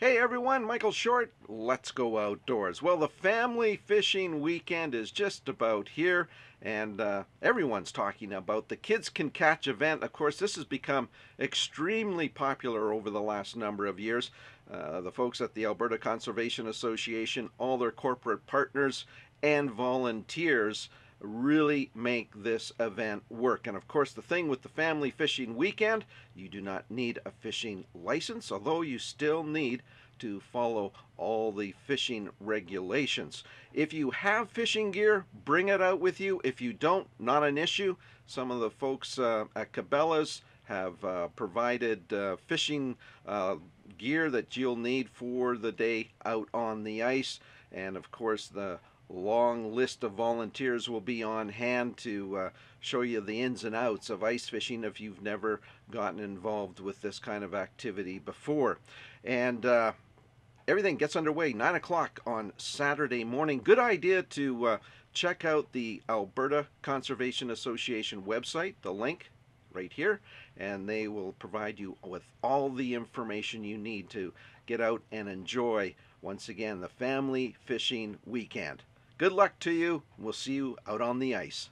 Hey everyone, Michael Short. Let's go outdoors. Well, the family fishing weekend is just about here, and uh, everyone's talking about the Kids Can Catch event. Of course, this has become extremely popular over the last number of years. Uh, the folks at the Alberta Conservation Association, all their corporate partners, and volunteers really make this event work. And of course, the thing with the family fishing weekend, you do not need a fishing license, although you still need to follow all the fishing regulations. If you have fishing gear, bring it out with you. If you don't, not an issue. Some of the folks uh, at Cabela's have uh, provided uh, fishing uh, gear that you'll need for the day out on the ice. And of course, the long list of volunteers will be on hand to uh, show you the ins and outs of ice fishing if you've never gotten involved with this kind of activity before. And uh, everything gets underway 9 o'clock on Saturday morning. Good idea to uh, check out the Alberta Conservation Association website, the link right here, and they will provide you with all the information you need to get out and enjoy, once again, the family fishing weekend. Good luck to you. We'll see you out on the ice.